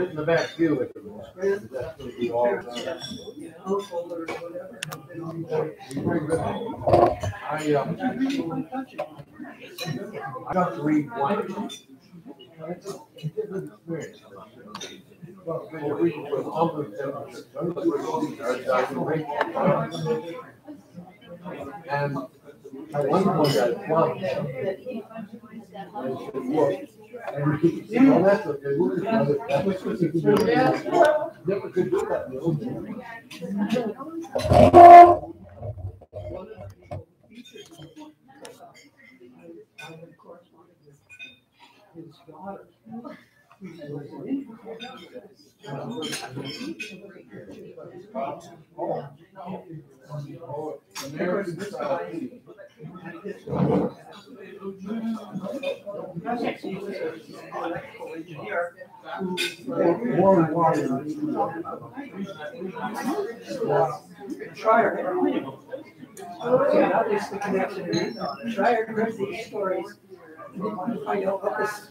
Sit in the back the That's gonna be all. I, um, I got to read one. Well, when you're reading for the public, then I can. And I wonder what that was. I said, "Look," And he "Oh, that's okay, we'll just run it. That's what you can do." Never could do that. in the old days. American style. Warren that is the connection. Schreier read these stories. didn't want to what this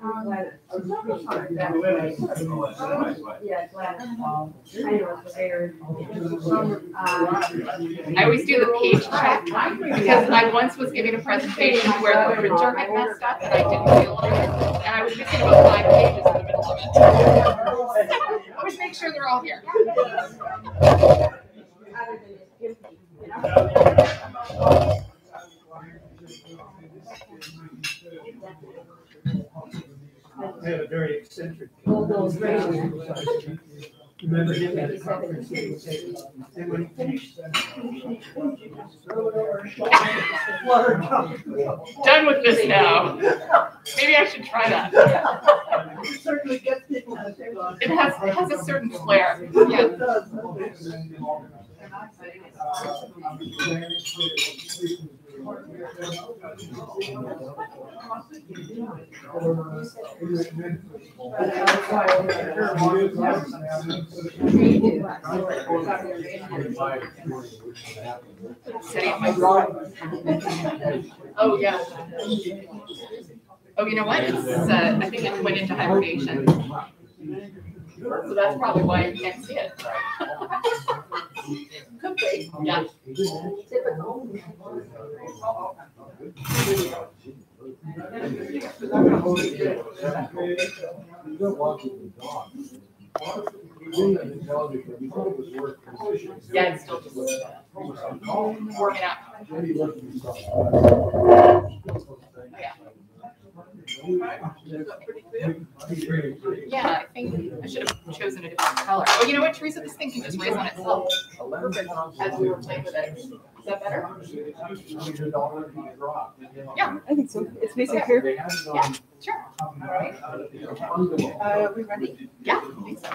I always do the page check because I once was giving a presentation where the printer had messed up and I didn't realize it. And I was missing about five pages in the middle of it. Always make sure they're all here. I had a very eccentric. Remember him at the conference, say, and when he finished. uh, it over his shoulder. Done with this now. Maybe I should try that. It Certainly gets people to say, well. It has, it has a certain flair. Yeah. Does. Setting up my drawing. Oh, yeah. Oh, you know what? It's, uh, I think it went into hibernation. So that's probably why you can't see it. Could be, yeah. Yeah, it's still just working out. Yeah, I think I should have chosen a different color. Oh, you know what, Teresa, this thing can just raise on itself. Perfect, as we were playing with it. Is that better? Yeah. I think so. It's facing here. Yeah, sure. All right. Uh, are we ready? Yeah, I think so.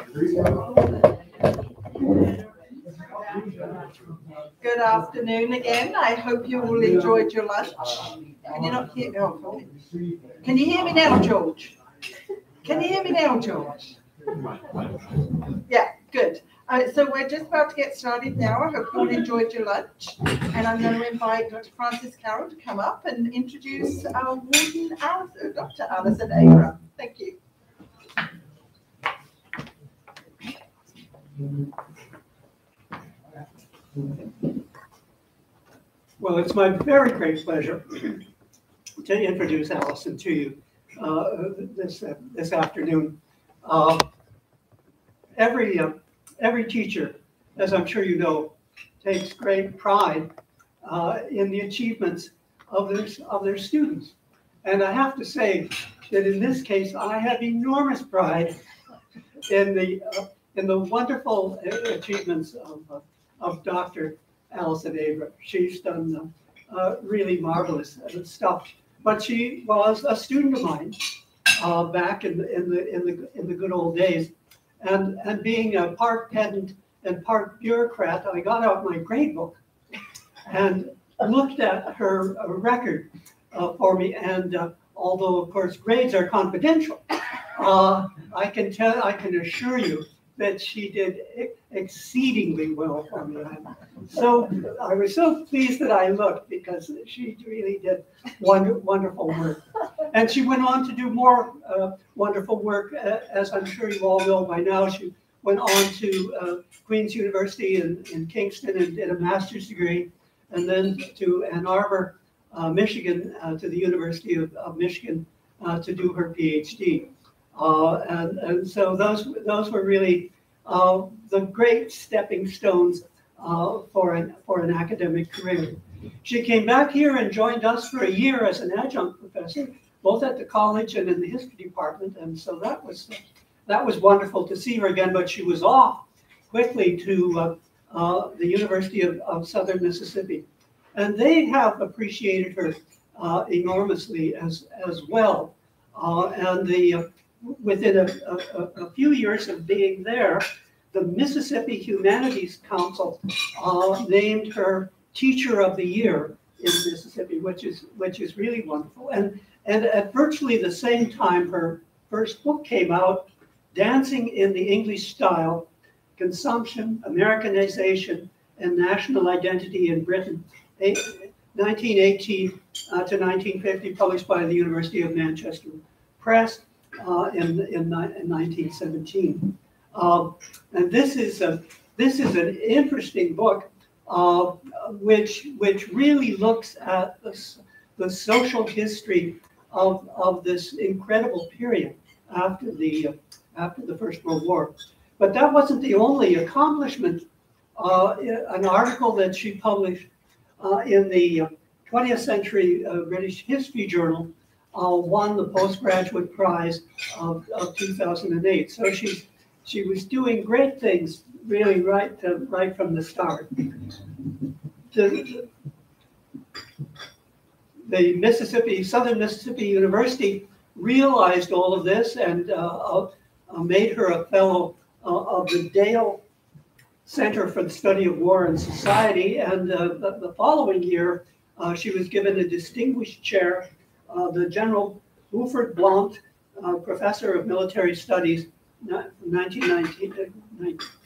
Good afternoon again. I hope you all enjoyed your lunch. Can you not hear? Oh. Can you hear me now, George? Can you hear me now, George? Yeah, good. Uh, so we're just about to get started now. I hope you all enjoyed your lunch. And I'm going to invite Dr. Francis Carroll to come up and introduce our warden, Allison, Dr. Allison Abra. Thank you. Well, it's my very great pleasure to introduce Allison to you uh, this, this afternoon. Uh, Every, uh, every teacher, as I'm sure you know, takes great pride uh, in the achievements of their, of their students. And I have to say that in this case, I have enormous pride in the, uh, in the wonderful achievements of, uh, of Dr. Allison Abra. She's done uh, uh, really marvelous uh, stuff. But she was a student of mine uh, back in the, in the in the in the good old days, and and being a part pedant and part bureaucrat, I got out my grade book and looked at her uh, record uh, for me. And uh, although, of course, grades are confidential, uh, I can tell, I can assure you that she did exceedingly well for me. So I was so pleased that I looked because she really did wonder, wonderful work. And she went on to do more uh, wonderful work, uh, as I'm sure you all know by now. She went on to uh, Queen's University in, in Kingston and did a master's degree, and then to Ann Arbor, uh, Michigan, uh, to the University of, of Michigan uh, to do her PhD. Uh, and, and so those those were really uh, the great stepping stones uh, for an for an academic career. She came back here and joined us for a year as an adjunct professor, both at the college and in the history department, and so that was that was wonderful to see her again. But she was off quickly to uh, uh, the University of, of Southern Mississippi, and they have appreciated her uh, enormously as as well. And the within a, a, a few years of being there, the Mississippi Humanities Council uh, named her Teacher of the Year in Mississippi, which is which is really wonderful. And and at virtually the same time, her first book came out, Dancing in the English Style: Consumption, Americanization, and National Identity in Britain, eh, 1918 uh, to 1950, published by the University of Manchester Press uh, in, in, in 1917. Um, and this is a this is an interesting book, uh, which which really looks at the, the social history of, of this incredible period after the uh, after the First World War. But that wasn't the only accomplishment. Uh, an article that she published uh, in the 20th Century uh, British History Journal uh, won the postgraduate prize of, of 2008. So she's she was doing great things really right to, right from the start. The, the Mississippi Southern Mississippi University realized all of this and uh, uh, made her a fellow uh, of the Dale Center for the Study of War and Society. And uh, the, the following year, uh, she was given a distinguished chair the General Buford Blount uh, Professor of Military Studies, 1919 to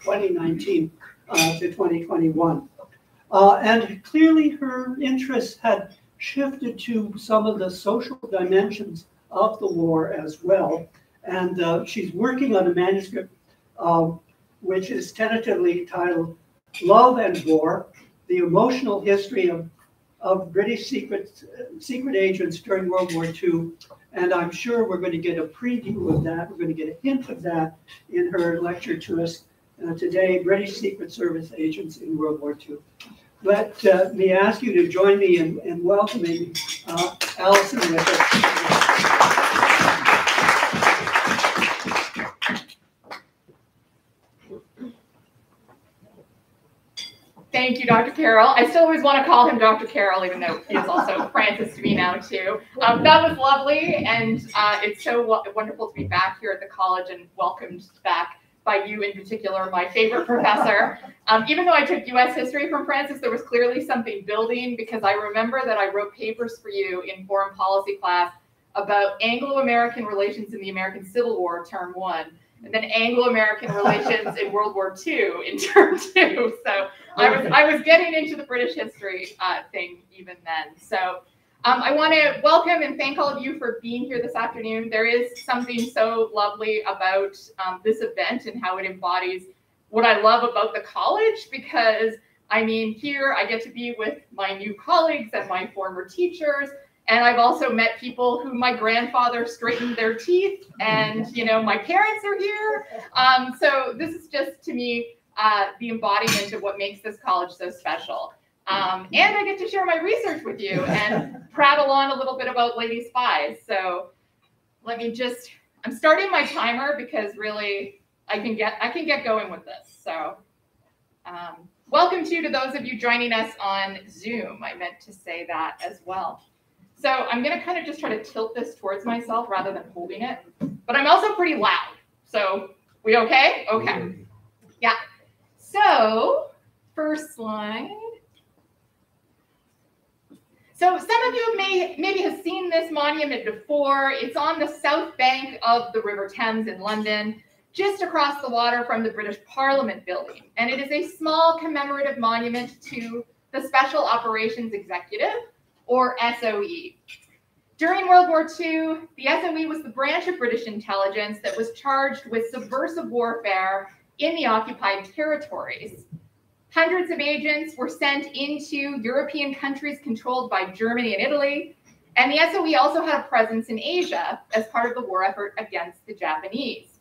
2019 uh, to 2021. Uh, And clearly, her interests had shifted to some of the social dimensions of the war as well. And uh, she's working on a manuscript um, which is tentatively titled Love and War, the emotional history of of British secret, secret agents during World War II. And I'm sure we're going to get a preview of that. We're going to get a hint of that in her lecture to us uh, today, British Secret Service agents in World War II. Let uh, me ask you to join me in, in welcoming uh, Allison with us. Thank you, Dr. Carroll. I still always want to call him Dr. Carroll, even though he is also Francis to me now too. Um, that was lovely, and uh, it's so wonderful to be back here at the college and welcomed back by you in particular, my favorite professor. Um, even though I took U.S. history from Francis, there was clearly something building because I remember that I wrote papers for you in foreign policy class about Anglo-American relations in the American Civil War, term one, and then Anglo-American relations in World War II in term two. So I was I was getting into the British history uh, thing even then. So um, I want to welcome and thank all of you for being here this afternoon. There is something so lovely about um, this event and how it embodies what I love about the college because I mean here I get to be with my new colleagues and my former teachers. And I've also met people who my grandfather straightened their teeth, and you know my parents are here. Um, so this is just to me uh, the embodiment of what makes this college so special. Um, and I get to share my research with you and prattle on a little bit about Lady Spies. So let me just, I'm starting my timer because really I can get, I can get going with this. So um, welcome to, to those of you joining us on Zoom. I meant to say that as well. So I'm gonna kind of just try to tilt this towards myself rather than holding it, but I'm also pretty loud. So we okay? Okay. Yeah. So, first slide. So some of you may maybe have seen this monument before. It's on the south bank of the River Thames in London, just across the water from the British Parliament building. And it is a small commemorative monument to the Special Operations Executive, or SOE. During World War II, the SOE was the branch of British intelligence that was charged with subversive warfare in the occupied territories. Hundreds of agents were sent into European countries controlled by Germany and Italy. And the SOE also had a presence in Asia as part of the war effort against the Japanese.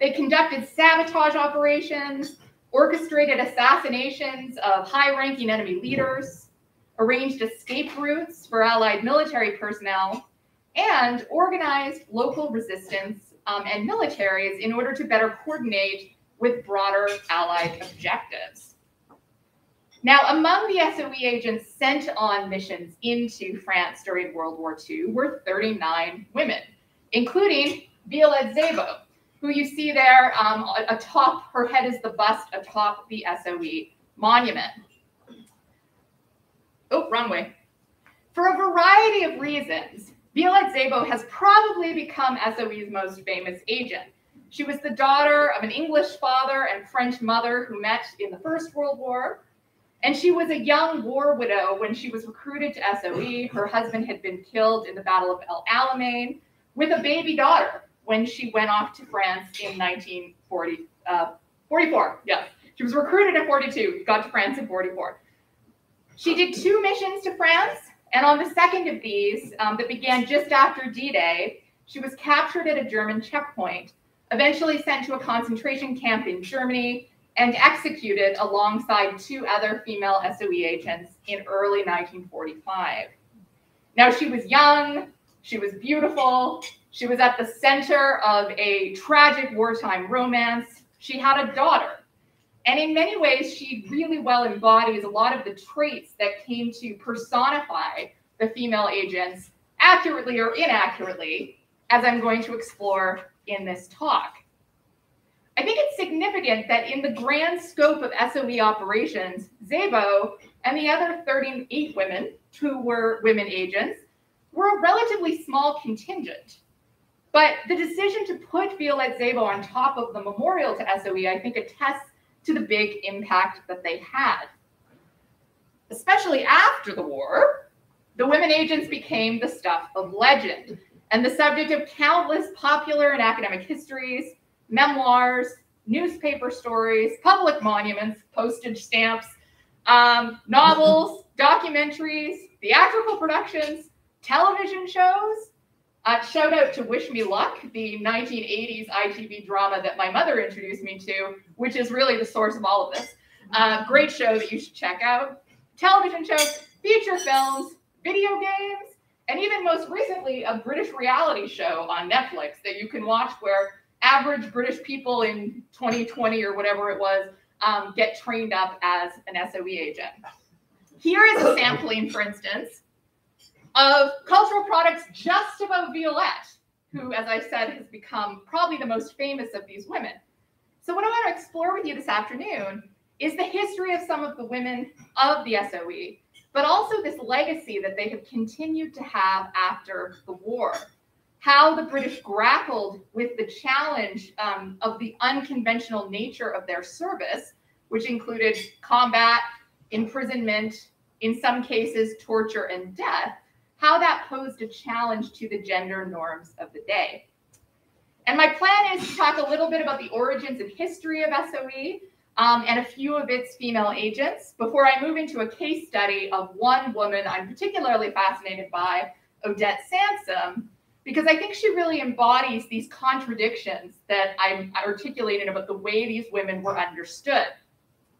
They conducted sabotage operations, orchestrated assassinations of high ranking enemy leaders, arranged escape routes for Allied military personnel, and organized local resistance um, and militaries in order to better coordinate with broader Allied objectives. Now, among the SOE agents sent on missions into France during World War II were 39 women, including Violette Szabo, who you see there um, atop, her head is the bust atop the SOE monument. Oh, wrong way. For a variety of reasons, Violette Szabo has probably become SOE's most famous agent. She was the daughter of an English father and French mother who met in the First World War. And she was a young war widow when she was recruited to SOE. Her husband had been killed in the Battle of El Alamein with a baby daughter when she went off to France in 1944. Uh, yes. She was recruited at 42, got to France in 44. She did two missions to France, and on the second of these, um, that began just after D Day, she was captured at a German checkpoint, eventually sent to a concentration camp in Germany, and executed alongside two other female SOE agents in early 1945. Now, she was young, she was beautiful, she was at the center of a tragic wartime romance, she had a daughter. And in many ways, she really well embodies a lot of the traits that came to personify the female agents accurately or inaccurately, as I'm going to explore in this talk. I think it's significant that in the grand scope of SOE operations, Szabo and the other 38 women who were women agents were a relatively small contingent. But the decision to put Violette Szabo on top of the memorial to SOE, I think, attests to the big impact that they had. Especially after the war, the women agents became the stuff of legend and the subject of countless popular and academic histories, memoirs, newspaper stories, public monuments, postage stamps, um, novels, documentaries, theatrical productions, television shows, uh, shout out to Wish Me Luck, the 1980s ITV drama that my mother introduced me to, which is really the source of all of this. Uh, great show that you should check out. Television shows, feature films, video games, and even most recently, a British reality show on Netflix that you can watch where average British people in 2020 or whatever it was um, get trained up as an SOE agent. Here is a sampling, for instance, of cultural products just about Violette, who, as I said, has become probably the most famous of these women. So, what I want to explore with you this afternoon is the history of some of the women of the SOE, but also this legacy that they have continued to have after the war. How the British grappled with the challenge um, of the unconventional nature of their service, which included combat, imprisonment, in some cases, torture and death, how that posed a challenge to the gender norms of the day. And my plan is to talk a little bit about the origins and history of SOE um, and a few of its female agents before I move into a case study of one woman I'm particularly fascinated by, Odette Sansom, because I think she really embodies these contradictions that I'm articulating about the way these women were understood.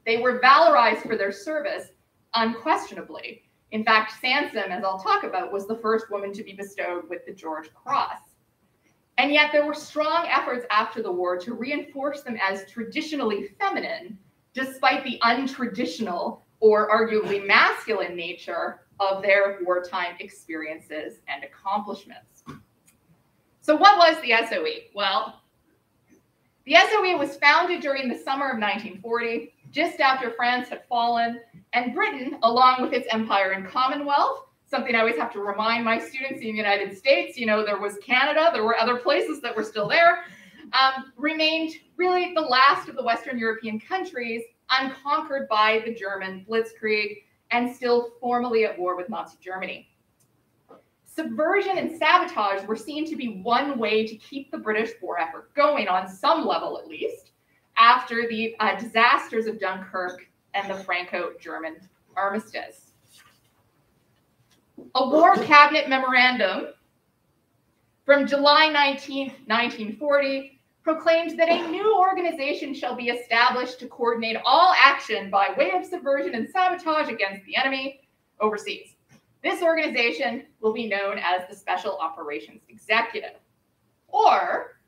They were valorized for their service, unquestionably, in fact, Sansom, as I'll talk about, was the first woman to be bestowed with the George Cross. And yet there were strong efforts after the war to reinforce them as traditionally feminine, despite the untraditional or arguably masculine nature of their wartime experiences and accomplishments. So, what was the SOE? Well, the SOE was founded during the summer of 1940 just after France had fallen, and Britain, along with its empire and commonwealth, something I always have to remind my students in the United States, you know, there was Canada, there were other places that were still there, um, remained really the last of the Western European countries unconquered by the German Blitzkrieg and still formally at war with Nazi Germany. Subversion and sabotage were seen to be one way to keep the British war effort going, on some level at least, after the uh, disasters of Dunkirk and the Franco German armistice. A war cabinet memorandum from July 19, 1940, proclaimed that a new organization shall be established to coordinate all action by way of subversion and sabotage against the enemy overseas. This organization will be known as the Special Operations Executive. Or,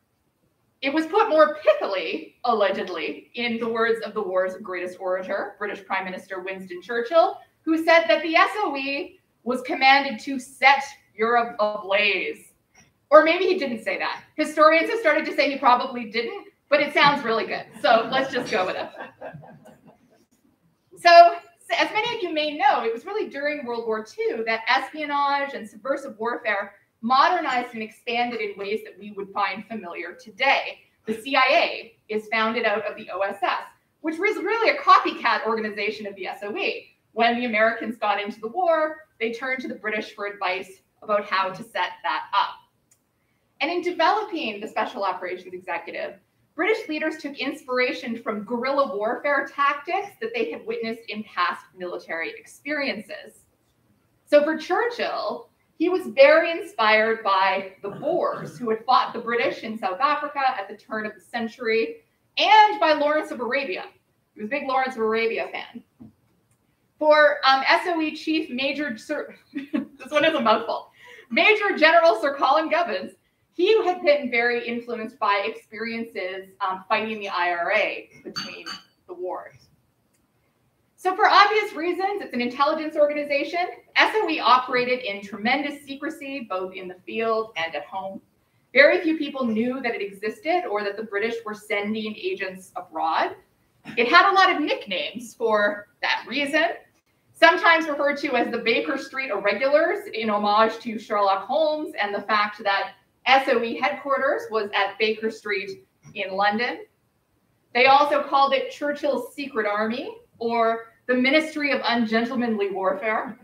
it was put more pithily, allegedly, in the words of the war's greatest orator, British Prime Minister Winston Churchill, who said that the SOE was commanded to set Europe ablaze or maybe he didn't say that. Historians have started to say he probably didn't, but it sounds really good. So let's just go with it. So, as many of you may know, it was really during World War II that espionage and subversive warfare modernized and expanded in ways that we would find familiar today. The CIA is founded out of the OSS, which was really a copycat organization of the SOE. When the Americans got into the war, they turned to the British for advice about how to set that up. And in developing the Special Operations Executive, British leaders took inspiration from guerrilla warfare tactics that they had witnessed in past military experiences. So for Churchill, he was very inspired by the Boers who had fought the British in South Africa at the turn of the century and by Lawrence of Arabia. He was a big Lawrence of Arabia fan. For um, SOE Chief Major Sir, this one is a mouthful, Major General Sir Colin Gubbins he had been very influenced by experiences um, fighting the IRA between the wars. So, for obvious reasons, it's an intelligence organization. SOE operated in tremendous secrecy, both in the field and at home. Very few people knew that it existed or that the British were sending agents abroad. It had a lot of nicknames for that reason, sometimes referred to as the Baker Street Irregulars in homage to Sherlock Holmes and the fact that SOE headquarters was at Baker Street in London. They also called it Churchill's Secret Army or the Ministry of Ungentlemanly Warfare.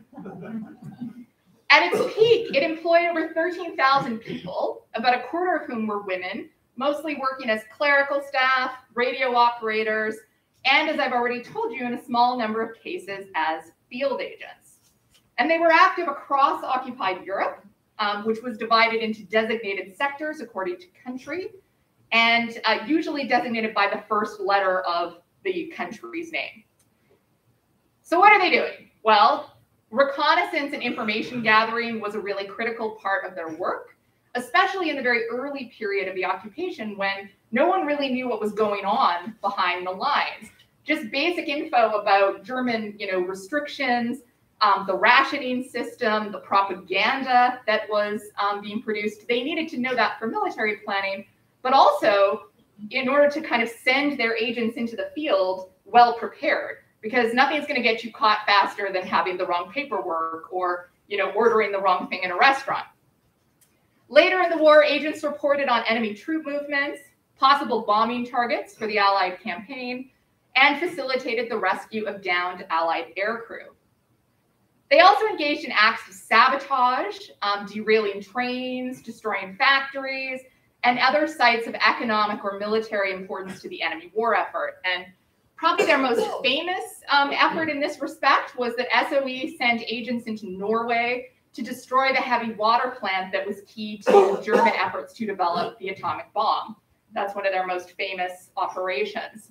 At its peak, it employed over 13,000 people, about a quarter of whom were women, mostly working as clerical staff, radio operators, and as I've already told you, in a small number of cases as field agents. And they were active across occupied Europe, um, which was divided into designated sectors according to country, and uh, usually designated by the first letter of the country's name. So, what are they doing? Well, reconnaissance and information gathering was a really critical part of their work, especially in the very early period of the occupation when no one really knew what was going on behind the lines. Just basic info about German, you know, restrictions, um, the rationing system, the propaganda that was um, being produced. They needed to know that for military planning, but also in order to kind of send their agents into the field well prepared, because nothing's going to get you caught faster than having the wrong paperwork or you know ordering the wrong thing in a restaurant. Later in the war, agents reported on enemy troop movements, possible bombing targets for the Allied campaign, and facilitated the rescue of downed Allied aircrew. They also engaged in acts of sabotage, um, derailing trains, destroying factories, and other sites of economic or military importance to the enemy war effort. And probably their most famous um, effort in this respect was that SOE sent agents into Norway to destroy the heavy water plant that was key to German efforts to develop the atomic bomb. That's one of their most famous operations.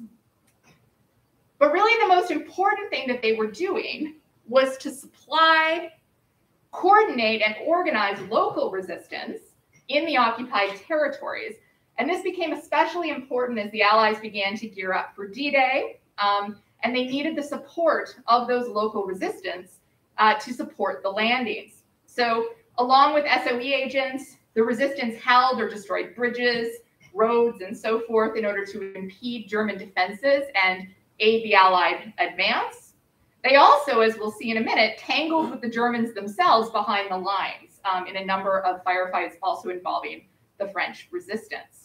But really, the most important thing that they were doing was to supply, coordinate, and organize local resistance in the occupied territories. And this became especially important as the Allies began to gear up for D Day, um, and they needed the support of those local resistance uh, to support the landings. So, along with SOE agents, the resistance held or destroyed bridges, roads, and so forth in order to impede German defenses and aid the Allied advance. They also, as we'll see in a minute, tangled with the Germans themselves behind the lines um, in a number of firefights also involving the French resistance.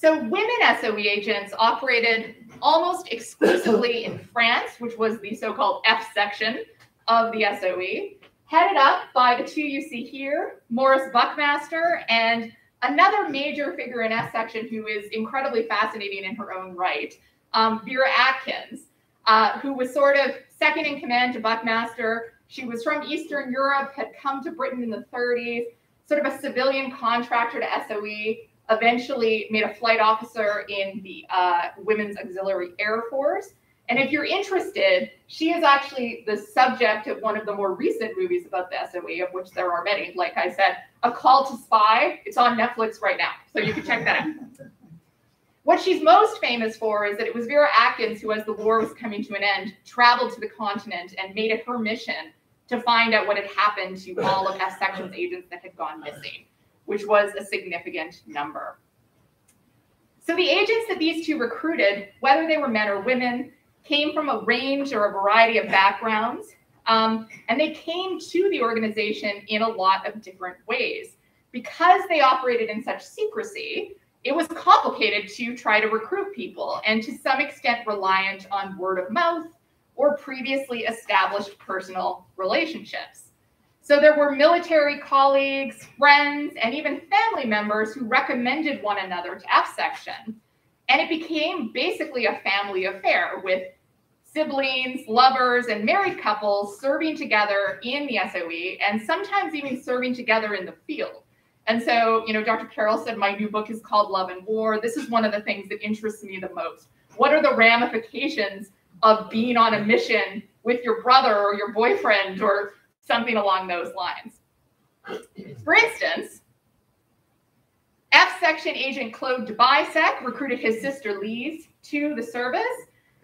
So women SOE agents operated almost exclusively in France, which was the so-called F section of the SOE, headed up by the two you see here, Maurice Buckmaster and another major figure in F section who is incredibly fascinating in her own right, um, Vera Atkins, uh, who was sort of second in command to Buckmaster. She was from Eastern Europe, had come to Britain in the 30s, sort of a civilian contractor to SOE, eventually made a flight officer in the uh, Women's Auxiliary Air Force. And if you're interested, she is actually the subject of one of the more recent movies about the SOE, of which there are many. Like I said, A Call to Spy. It's on Netflix right now, so you can check that out. What she's most famous for is that it was Vera Atkins who, as the war was coming to an end, traveled to the continent and made it her mission to find out what had happened to all of F Section's agents that had gone missing, which was a significant number. So the agents that these two recruited, whether they were men or women, came from a range or a variety of backgrounds, um, and they came to the organization in a lot of different ways. Because they operated in such secrecy, it was complicated to try to recruit people and to some extent reliant on word of mouth or previously established personal relationships. So there were military colleagues, friends, and even family members who recommended one another to F section. And it became basically a family affair with siblings, lovers, and married couples serving together in the SOE and sometimes even serving together in the field. And so, you know, Dr. Carroll said my new book is called Love and War. This is one of the things that interests me the most. What are the ramifications of being on a mission with your brother or your boyfriend or something along those lines? For instance, F section agent Claude de Baissac recruited his sister Lise to the service.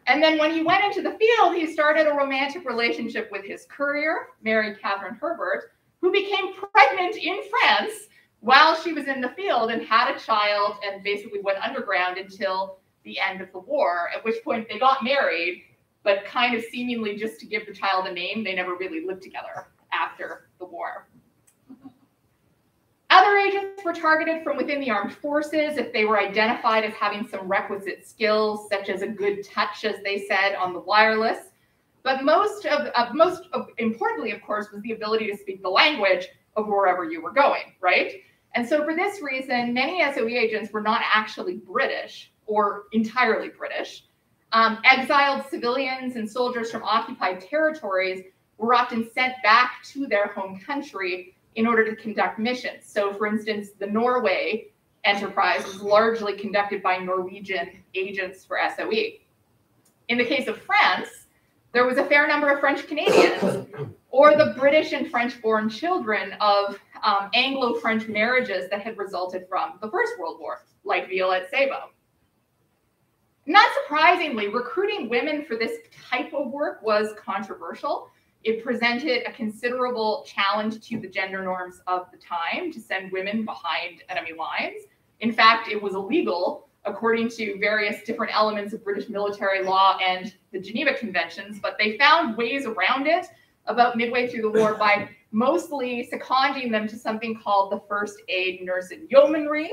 And then when he went into the field, he started a romantic relationship with his courier, Mary Catherine Herbert, who became pregnant in France while she was in the field and had a child and basically went underground until the end of the war, at which point they got married, but kind of seemingly just to give the child a name, they never really lived together after the war. Other agents were targeted from within the armed forces if they were identified as having some requisite skills, such as a good touch, as they said, on the wireless. But most of, of most of, importantly, of course, was the ability to speak the language of wherever you were going, right? And so for this reason, many SOE agents were not actually British or entirely British. Um, exiled civilians and soldiers from occupied territories were often sent back to their home country in order to conduct missions. So, for instance, the Norway enterprise was largely conducted by Norwegian agents for SOE. In the case of France, there was a fair number of French Canadians or the British and French born children of um, Anglo French marriages that had resulted from the First World War, like Violette Szabo. Not surprisingly, recruiting women for this type of work was controversial. It presented a considerable challenge to the gender norms of the time to send women behind enemy lines. In fact, it was illegal according to various different elements of British military law and the Geneva Conventions, but they found ways around it about midway through the war by mostly seconding them to something called the first aid nurse and yeomanry.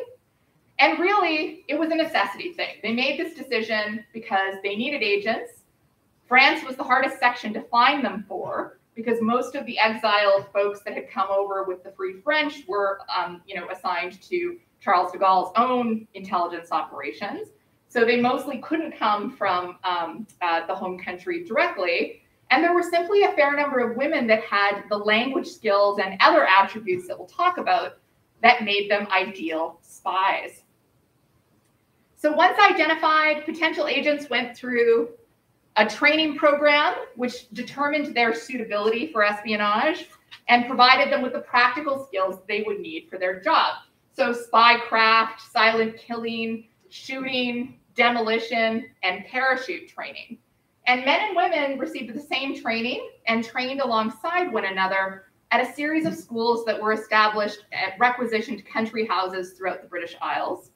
And really, it was a necessity thing. They made this decision because they needed agents. France was the hardest section to find them for because most of the exiled folks that had come over with the Free French were, um, you know, assigned to Charles de Gaulle's own intelligence operations. So they mostly couldn't come from um, uh, the home country directly. And there were simply a fair number of women that had the language skills and other attributes that we'll talk about that made them ideal spies. So once identified, potential agents went through a training program which determined their suitability for espionage and provided them with the practical skills they would need for their job. So spycraft, silent killing, shooting, demolition, and parachute training. And men and women received the same training and trained alongside one another at a series of schools that were established at requisitioned country houses throughout the British Isles.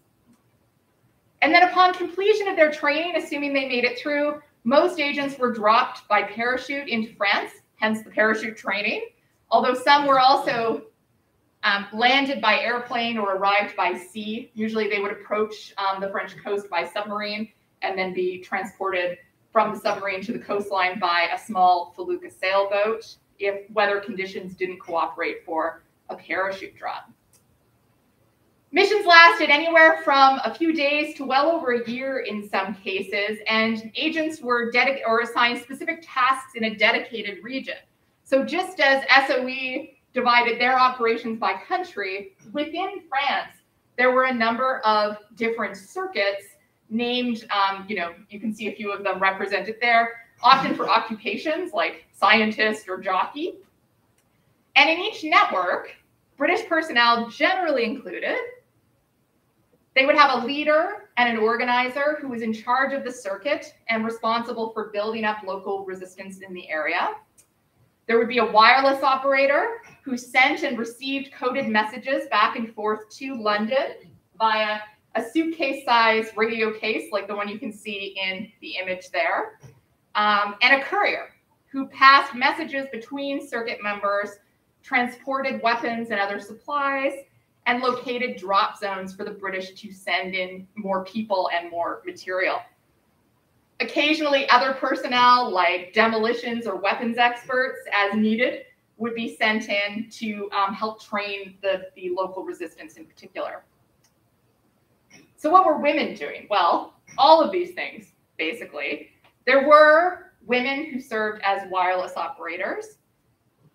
And then upon completion of their training, assuming they made it through, most agents were dropped by parachute into France, hence the parachute training, although some were also um, landed by airplane or arrived by sea. Usually they would approach um, the French coast by submarine and then be transported from the submarine to the coastline by a small felucca sailboat if weather conditions didn't cooperate for a parachute drop. Missions lasted anywhere from a few days to well over a year in some cases, and agents were or assigned specific tasks in a dedicated region. So just as SOE divided their operations by country, within France, there were a number of different circuits named, um, you know, you can see a few of them represented there, often for occupations like scientist or jockey. And in each network, British personnel generally included, they would have a leader and an organizer who was in charge of the circuit and responsible for building up local resistance in the area. There would be a wireless operator who sent and received coded messages back and forth to London via a suitcase size radio case like the one you can see in the image there, um, and a courier who passed messages between circuit members, transported weapons and other supplies, and located drop zones for the British to send in more people and more material. Occasionally, other personnel like demolitions or weapons experts, as needed, would be sent in to um, help train the, the local resistance in particular. So, what were women doing? Well, all of these things, basically. There were women who served as wireless operators.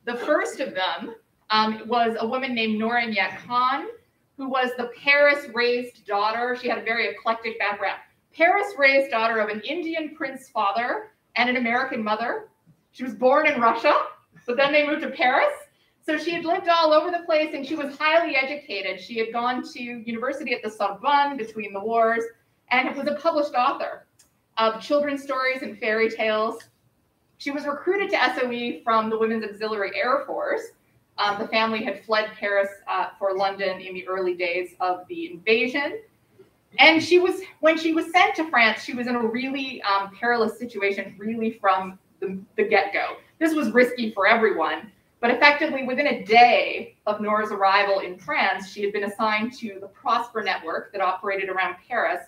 The first of them um, was a woman named Inayat Khan, who was the Paris raised daughter. She had a very eclectic background. Paris raised daughter of an Indian prince father and an American mother. She was born in Russia, but then they moved to Paris. So she had lived all over the place and she was highly educated. She had gone to university at the Sorbonne between the wars and was a published author of children's stories and fairy tales. She was recruited to SOE from the Women's Auxiliary Air Force um, the family had fled Paris uh, for London in the early days of the invasion. And she was, when she was sent to France, she was in a really um, perilous situation, really from the, the get go. This was risky for everyone, but effectively within a day of Noor's arrival in France, she had been assigned to the Prosper network that operated around Paris.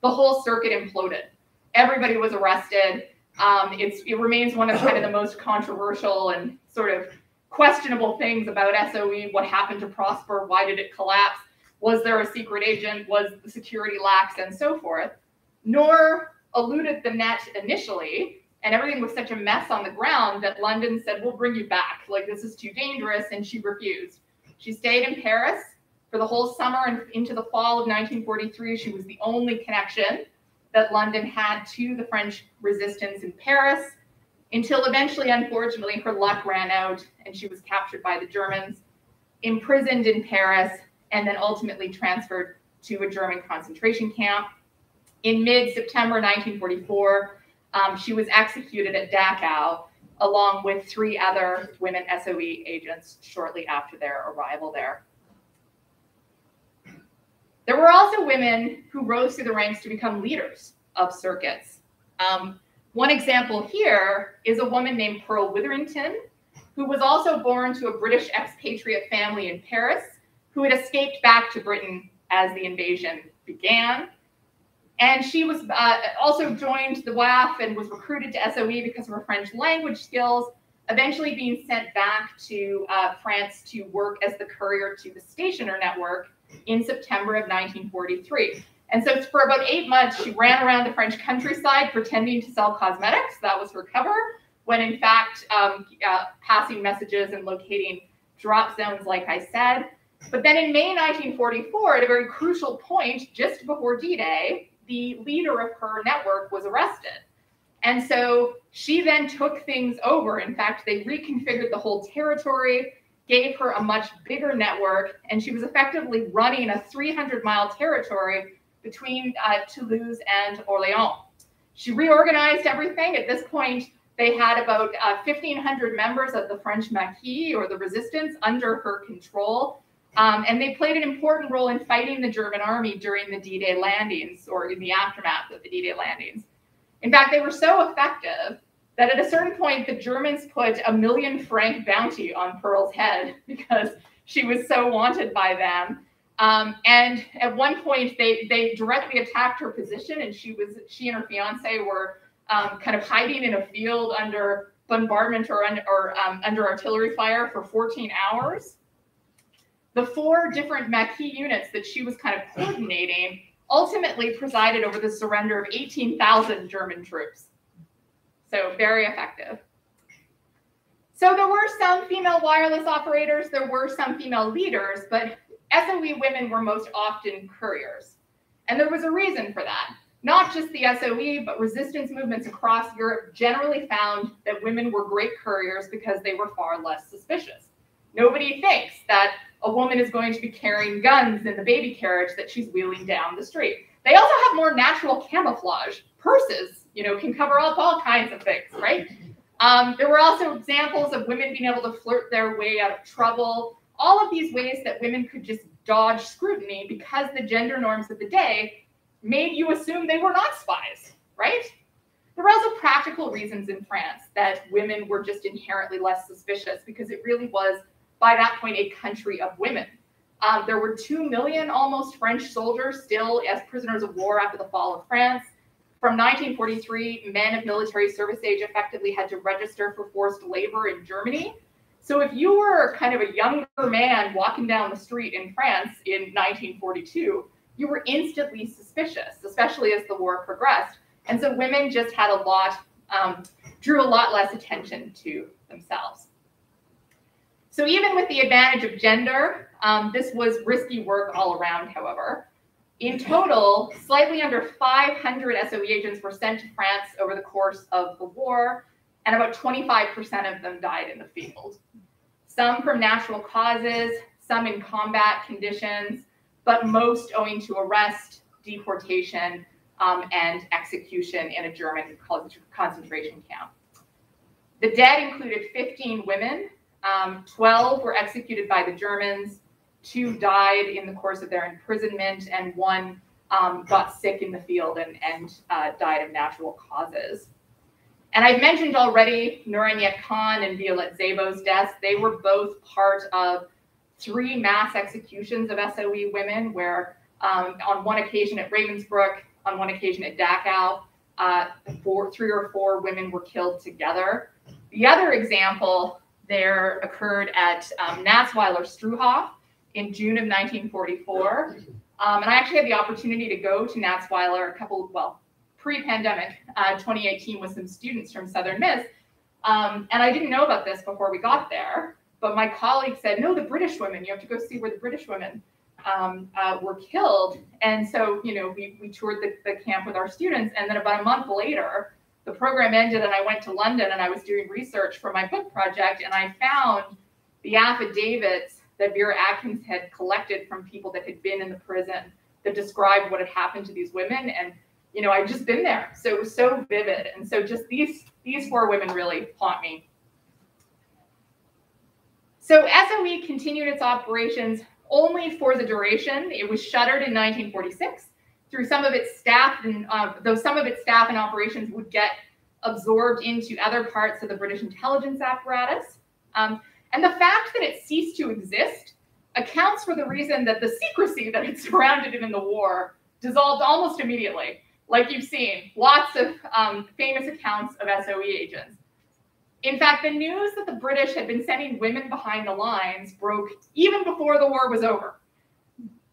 The whole circuit imploded. Everybody was arrested. Um, it remains one of kind of the most controversial and sort of questionable things about SOE, what happened to Prosper, why did it collapse, was there a secret agent, was the security lax, and so forth, Noor eluded the net initially. And everything was such a mess on the ground that London said, We'll bring you back. Like, this is too dangerous. And she refused. She stayed in Paris for the whole summer and into the fall of 1943. She was the only connection that London had to the French resistance in Paris until eventually, unfortunately, her luck ran out and she was captured by the Germans, imprisoned in Paris, and then ultimately transferred to a German concentration camp. In mid September 1944, um, she was executed at Dachau along with three other women SOE agents shortly after their arrival there. There were also women who rose through the ranks to become leaders of circuits. Um, one example here is a woman named Pearl Witherington, who was also born to a British expatriate family in Paris, who had escaped back to Britain as the invasion began. And she was uh, also joined the WAAF and was recruited to SOE because of her French language skills, eventually being sent back to uh, France to work as the courier to the stationer network in September of 1943. And so for about eight months, she ran around the French countryside pretending to sell cosmetics. That was her cover, when in fact, um, uh, passing messages and locating drop zones, like I said. But then in May 1944, at a very crucial point, just before D Day, the leader of her network was arrested. And so she then took things over. In fact, they reconfigured the whole territory, gave her a much bigger network, and she was effectively running a 300 mile territory between uh, Toulouse and Orleans. She reorganized everything. At this point, they had about uh, 1,500 members of the French Maquis or the resistance under her control. Um, and they played an important role in fighting the German army during the D-Day landings or in the aftermath of the D-Day landings. In fact, they were so effective that at a certain point, the Germans put a million franc bounty on Pearl's head because she was so wanted by them. Um, and at one point, they they directly attacked her position, and she was she and her fiance were um, kind of hiding in a field under bombardment or, un, or um, under artillery fire for 14 hours. The four different Maquis units that she was kind of coordinating ultimately presided over the surrender of 18,000 German troops. So very effective. So there were some female wireless operators, there were some female leaders, but SOE women were most often couriers. And there was a reason for that. Not just the SOE, but resistance movements across Europe generally found that women were great couriers because they were far less suspicious. Nobody thinks that a woman is going to be carrying guns in the baby carriage that she's wheeling down the street. They also have more natural camouflage. Purses, you know, can cover up all kinds of things, right? Um, there were also examples of women being able to flirt their way out of trouble. All of these ways that women could just dodge scrutiny because the gender norms of the day made you assume they were not spies, right? There were also practical reasons in France that women were just inherently less suspicious because it really was by that point a country of women. Um, there were 2 million almost French soldiers still as prisoners of war after the fall of France. From 1943, men of military service age effectively had to register for forced labor in Germany. So if you were kind of a younger man walking down the street in France in 1942, you were instantly suspicious, especially as the war progressed. And so women just had a lot, um, drew a lot less attention to themselves. So even with the advantage of gender, um, this was risky work all around, however. In total, slightly under 500 SOE agents were sent to France over the course of the war, and about 25% of them died in the field. Some from natural causes, some in combat conditions, but most owing to arrest, deportation, um, and execution in a German concentration camp. The dead included 15 women um, 12 were executed by the Germans, two died in the course of their imprisonment, and one um, got sick in the field and, and uh, died of natural causes. And I've mentioned already Noor Inayat Khan and Violette Szabo's deaths. They were both part of three mass executions of SOE women, where um, on one occasion at Ravensbrück, on one occasion at Dachau, uh, four, three or four women were killed together. The other example there occurred at um, Natzweiler Struthof in June of 1944. Um, and I actually had the opportunity to go to Natzweiler a couple, well, pre-pandemic, uh, 2018 with some students from Southern Miss. Um, and I didn't know about this before we got there, but my colleague said, no, the British women, you have to go see where the British women um, uh, were killed. And so, you know, we, we toured the, the camp with our students. And then about a month later, the program ended and I went to London and I was doing research for my book project and I found the affidavits that Vera Atkins had collected from people that had been in the prison that described what had happened to these women. And you know I'd just been there. So it was so vivid. And so just these these four women really haunt me. So SOE continued its operations only for the duration. It was shuttered in 1946 through some of its staff and uh, though some of its staff and operations would get absorbed into other parts of the British intelligence apparatus. Um, and the fact that it ceased to exist accounts for the reason that the secrecy that had surrounded it in the war dissolved almost immediately. Like you've seen, lots of um, famous accounts of SOE agents. In fact, the news that the British had been sending women behind the lines broke even before the war was over.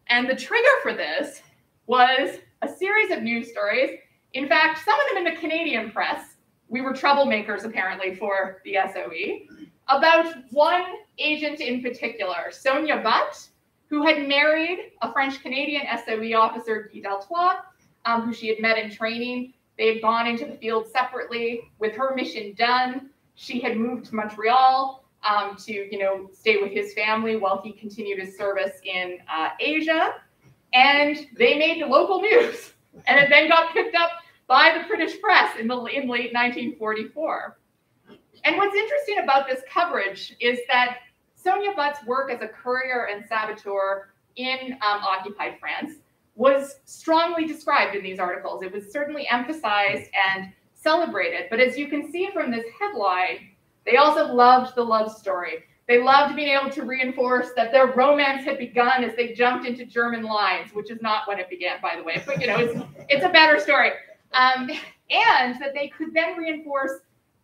And the trigger for this was a series of news stories. In fact, some of them in the Canadian press. We were troublemakers, apparently, for the SOE. About one agent in particular, Sonia Butt, who had married a French Canadian SOE officer, Guy d'Artois, um, who she had met in training. They had gone into the field separately. With her mission done, she had moved to Montreal um, to, you know, stay with his family while he continued his service in uh, Asia and they made the local news. And it then got picked up by the British press in, the, in late 1944. And what's interesting about this coverage is that Sonia Butt's work as a courier and saboteur in um, occupied France was strongly described in these articles. It was certainly emphasized and celebrated. But as you can see from this headline, they also loved the love story. They loved being able to reinforce that their romance had begun as they jumped into German lines, which is not when it began, by the way. But you know, it's it's a better story. Um, and that they could then reinforce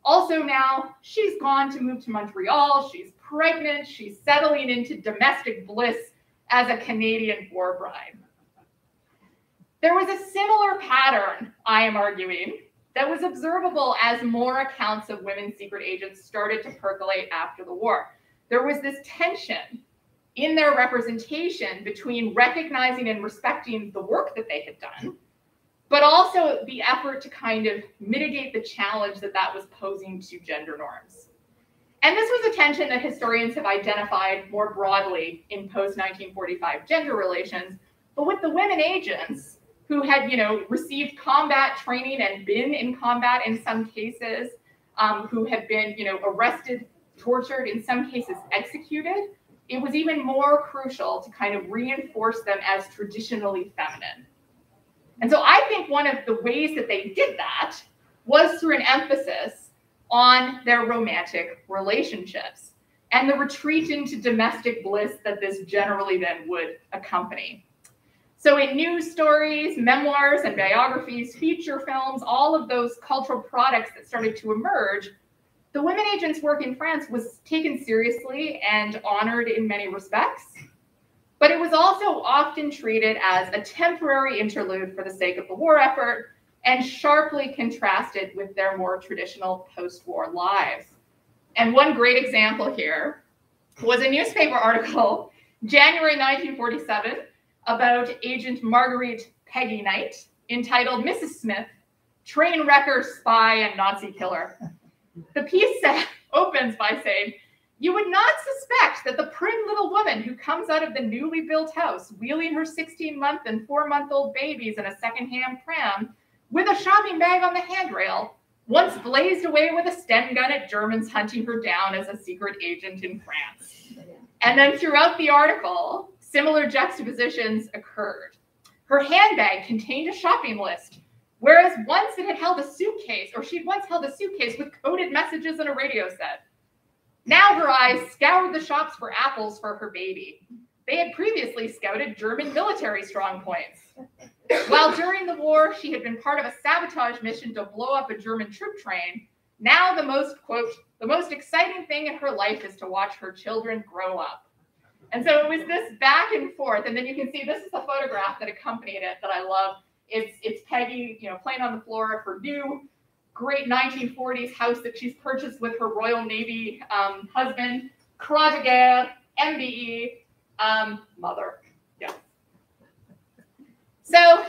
also now she's gone to move to Montreal, she's pregnant, she's settling into domestic bliss as a Canadian war bride. There was a similar pattern, I am arguing, that was observable as more accounts of women secret agents started to percolate after the war. There was this tension in their representation between recognizing and respecting the work that they had done, but also the effort to kind of mitigate the challenge that that was posing to gender norms. And this was a tension that historians have identified more broadly in post 1945 gender relations. But with the women agents, who had, you know, received combat training and been in combat in some cases, um, who had been, you know, arrested, tortured, in some cases executed, it was even more crucial to kind of reinforce them as traditionally feminine. And so I think one of the ways that they did that was through an emphasis on their romantic relationships and the retreat into domestic bliss that this generally then would accompany. So, in news stories, memoirs, and biographies, feature films, all of those cultural products that started to emerge, the women agents' work in France was taken seriously and honored in many respects. But it was also often treated as a temporary interlude for the sake of the war effort and sharply contrasted with their more traditional post war lives. And one great example here was a newspaper article, January 1947 about Agent Marguerite Peggy Knight entitled Mrs. Smith, Train Wrecker, Spy, and Nazi Killer. The piece opens by saying, You would not suspect that the prim little woman who comes out of the newly built house, wheeling her 16 month and four month old babies in a second-hand pram, with a shopping bag on the handrail, once blazed away with a Sten gun at Germans hunting her down as a secret agent in France. And then throughout the article, similar juxtapositions occurred. Her handbag contained a shopping list, whereas once it had held a suitcase, or she'd once held a suitcase with coded messages and a radio set. Now her eyes scoured the shops for apples for her baby. They had previously scouted German military strongpoints. While during the war, she had been part of a sabotage mission to blow up a German troop train. Now, the most, quote, the most exciting thing in her life is to watch her children grow up. And so it was this back and forth. And then you can see this is a photograph that accompanied it that I love. It's it's Peggy, you know, playing on the floor her new great 1940s house that she's purchased with her Royal Navy um, husband, Croix de Guerre, MBE, um, mother. Yeah. So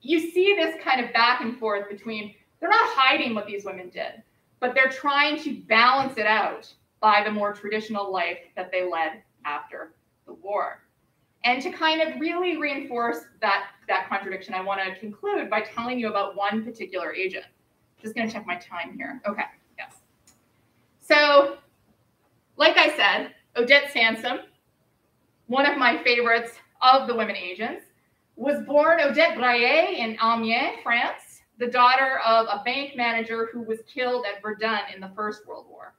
you see this kind of back and forth between they're not hiding what these women did, but they're trying to balance it out by the more traditional life that they led after the war. And to kind of really reinforce that, that contradiction, I want to conclude by telling you about one particular agent. Just going to check my time here. Okay, yes. So, like I said, Odette Sansom, one of my favorites of the women agents, was born Odette Brailly in Amiens, France, the daughter of a bank manager who was killed at Verdun in the First World War.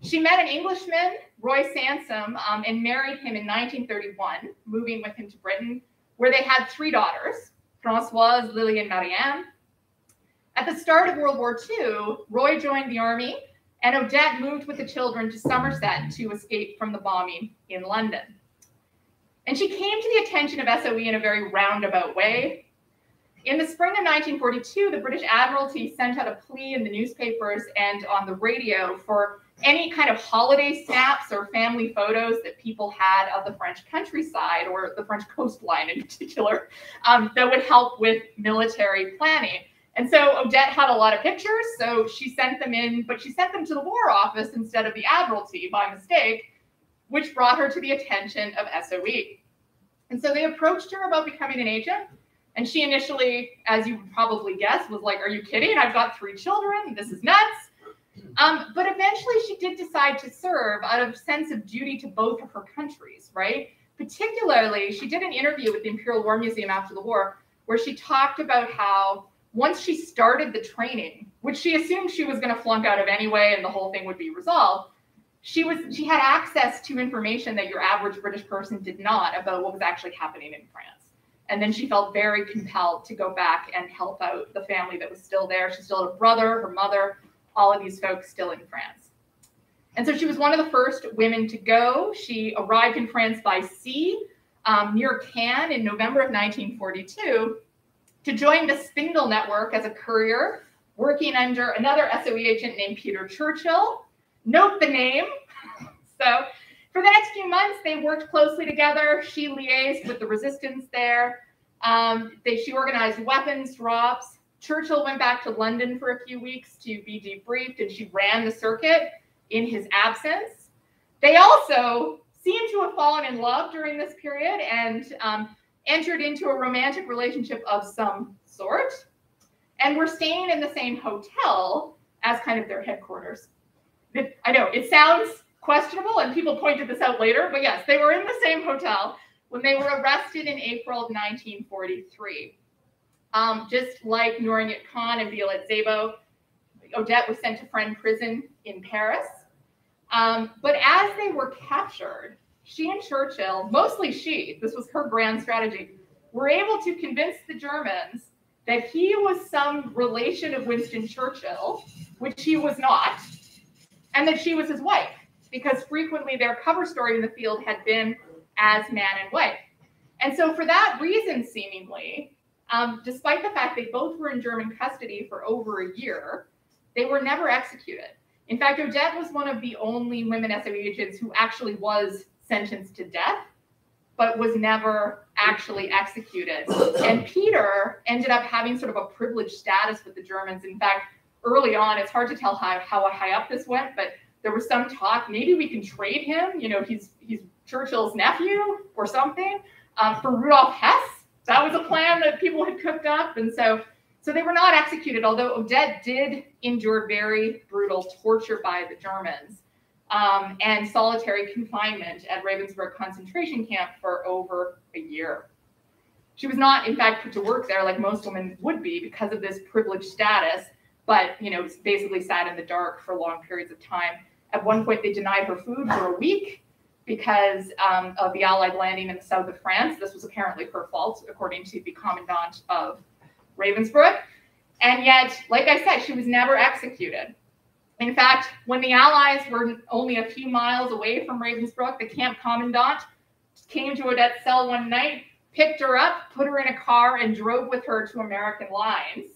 She met an Englishman, Roy Sansom, um, and married him in 1931, moving with him to Britain, where they had three daughters, Francoise, Lily, and Marianne. At the start of World War II, Roy joined the army, and Odette moved with the children to Somerset to escape from the bombing in London. And she came to the attention of SOE in a very roundabout way. In the spring of 1942, the British Admiralty sent out a plea in the newspapers and on the radio for any kind of holiday snaps or family photos that people had of the French countryside or the French coastline in particular um, that would help with military planning. And so Odette had a lot of pictures, so she sent them in, but she sent them to the War Office instead of the Admiralty by mistake, which brought her to the attention of SOE. And so they approached her about becoming an agent. And she initially, as you would probably guess, was like, Are you kidding? I've got three children. This is nuts. Um, but eventually she did decide to serve out of sense of duty to both of her countries, right? Particularly, she did an interview with the Imperial War Museum after the war where she talked about how once she started the training, which she assumed she was going to flunk out of anyway and the whole thing would be resolved, she was she had access to information that your average British person did not about what was actually happening in France. And then she felt very compelled to go back and help out the family that was still there. She still had a brother, her mother, all of these folks still in France. And so she was one of the first women to go. She arrived in France by sea um, near Cannes in November of 1942 to join the Spindle Network as a courier, working under another SOE agent named Peter Churchill. Note the name. So for the next few months, they worked closely together. She liaised with the resistance there. Um, they, she organized weapons drops. Churchill went back to London for a few weeks to be debriefed, and she ran the circuit in his absence. They also seem to have fallen in love during this period and um, entered into a romantic relationship of some sort. And were staying in the same hotel as kind of their headquarters. I know it sounds questionable, and people pointed this out later, but yes, they were in the same hotel when they were arrested in April of 1943. Um, just like Noor Inayat Khan and Violette Szabo, Odette was sent to Fresnes prison in Paris. Um, but as they were captured, she and Churchill, mostly she, this was her grand strategy, were able to convince the Germans that he was some relation of Winston Churchill, which he was not, and that she was his wife, because frequently their cover story in the field had been as man and wife. And so, for that reason, seemingly, um, despite the fact they both were in German custody for over a year, they were never executed. In fact, Odette was one of the only women SOE agents who actually was sentenced to death, but was never actually executed. And Peter ended up having sort of a privileged status with the Germans. In fact, early on, it's hard to tell how, how high up this went, but there was some talk maybe we can trade him. You know, he's he's Churchill's nephew or something um, for Rudolf Hess. That was a plan that people had cooked up, and so so they were not executed. Although Odette did endure very brutal torture by the Germans um, and solitary confinement at Ravensbrück concentration camp for over a year. She was not, in fact, put to work there like most women would be because of this privileged status, but you know, basically sat in the dark for long periods of time. At one point, they denied her food for a week because um, of the Allied landing in the south of France. This was apparently her fault, according to the commandant of Ravensbrück. And yet, like I said, she was never executed. In fact, when the Allies were only a few miles away from Ravensbrück, the camp commandant came to Odette's cell one night, picked her up, put her in a car, and drove with her to American lines,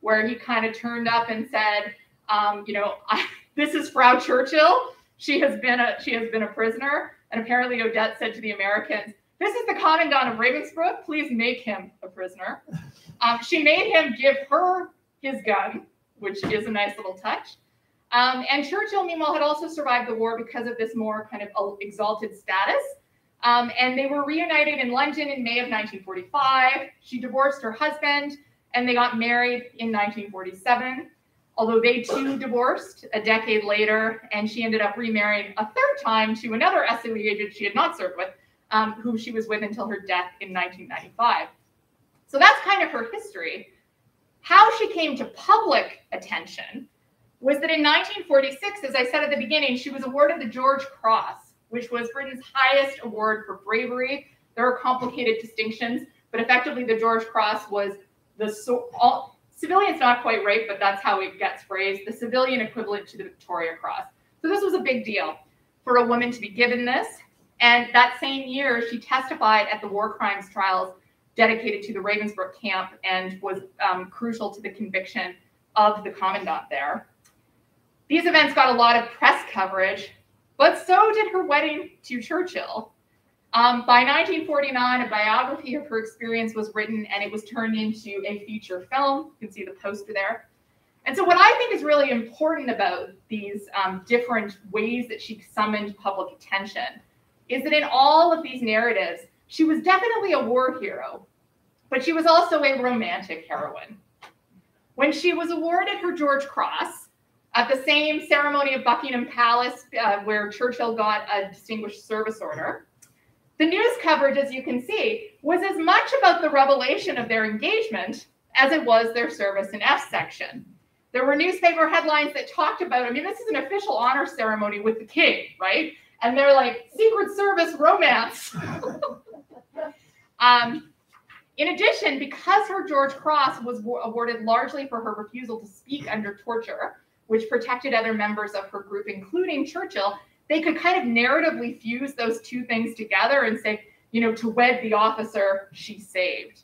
where he kind of turned up and said, um, "You know, I, this is Frau Churchill. She has been a she has been a prisoner." And apparently, Odette said to the Americans, "This is the commandant of Ravensbrück. Please make him a prisoner." Um, she made him give her his gun, which is a nice little touch. Um, and Churchill, meanwhile, had also survived the war because of this more kind of exalted status. Um, and they were reunited in London in May of 1945. She divorced her husband and they got married in 1947. Although they too divorced a decade later, and she ended up remarrying a third time to another SOE agent she had not served with, um, who she was with until her death in 1995. So that's kind of her history. How she came to public attention was that in 1946, as I said at the beginning, she was awarded the George Cross, which was Britain's highest award for bravery. There are complicated distinctions, but effectively the George Cross was the so, all, civilian's not quite right, but that's how it gets phrased, the civilian equivalent to the Victoria Cross. So this was a big deal for a woman to be given this. And that same year, she testified at the war crimes trials dedicated to the Ravensbrück camp and was um, crucial to the conviction of the commandant there. These events got a lot of press coverage, but so did her wedding to Churchill. Um, by 1949, a biography of her experience was written and it was turned into a feature film. You can see the poster there. And so, what I think is really important about these um, different ways that she summoned public attention is that in all of these narratives, she was definitely a war hero, but she was also a romantic heroine. When she was awarded her George Cross, At the same ceremony of Buckingham Palace, uh, where Churchill got a Distinguished Service Order, the news coverage, as you can see, was as much about the revelation of their engagement as it was their service in F section. There were newspaper headlines that talked about, I mean, this is an official honor ceremony with the king, right? And they're like, Secret Service romance. um, in addition, because her George Cross was awarded largely for her refusal to speak under torture, which protected other members of her group, including Churchill, they could kind of narratively fuse those two things together and say, you know, to wed the officer she saved.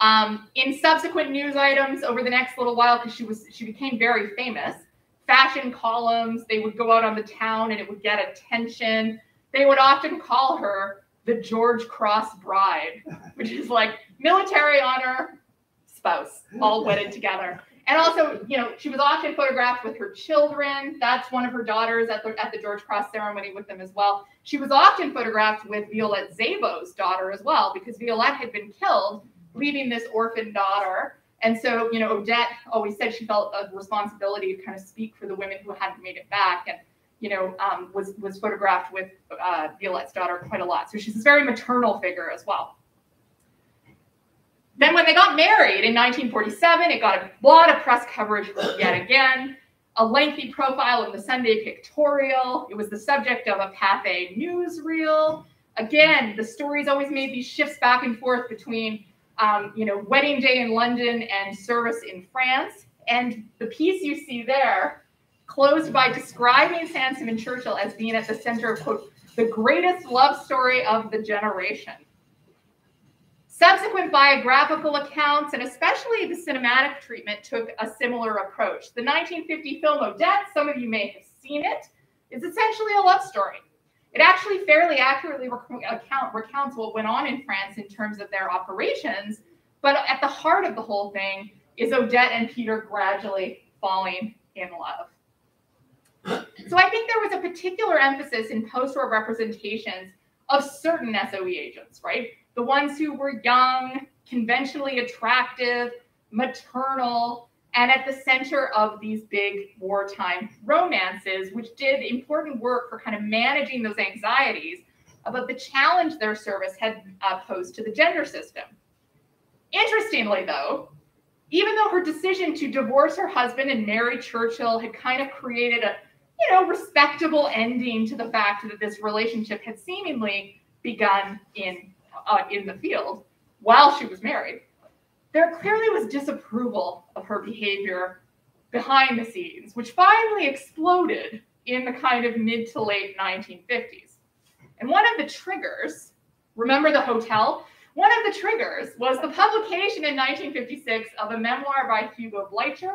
Um, in subsequent news items over the next little while, because she was she became very famous, fashion columns, they would go out on the town and it would get attention. They would often call her the George Cross Bride, which is like military honor spouse, all wedded together. And also, you know, she was often photographed with her children. That's one of her daughters at the at the George Cross ceremony with them as well. She was often photographed with Violette Szabo's daughter as well, because Violette had been killed, leaving this orphan daughter. And so, you know, Odette always said she felt a responsibility to kind of speak for the women who hadn't made it back, and you know, um, was was photographed with uh, Violette's daughter quite a lot. So she's this very maternal figure as well. Then when they got married in 1947, it got a lot of press coverage yet again. A lengthy profile in the Sunday Pictorial. It was the subject of a Pathé newsreel. Again, the stories always made these shifts back and forth between, um, you know, wedding day in London and service in France. And the piece you see there closed by describing Sansom and Churchill as being at the center of, quote, the greatest love story of the generation. Subsequent biographical accounts, and especially the cinematic treatment, took a similar approach. The 1950 film Odette, some of you may have seen it, is essentially a love story. It actually fairly accurately recount, recounts what went on in France in terms of their operations, but at the heart of the whole thing is Odette and Peter gradually falling in love. So I think there was a particular emphasis in post-war representations of certain SOE agents, right? The ones who were young, conventionally attractive, maternal, and at the center of these big wartime romances, which did important work for kind of managing those anxieties about the challenge their service had uh, posed to the gender system. Interestingly, though, even though her decision to divorce her husband and marry Churchill had kind of created a you know respectable ending to the fact that this relationship had seemingly begun in uh, in the field while she was married, there clearly was disapproval of her behavior behind the scenes, which finally exploded in the kind of mid to late 1950s. And one of the triggers, remember the hotel? One of the triggers was the publication in 1956 of a memoir by Hugo Bleicher,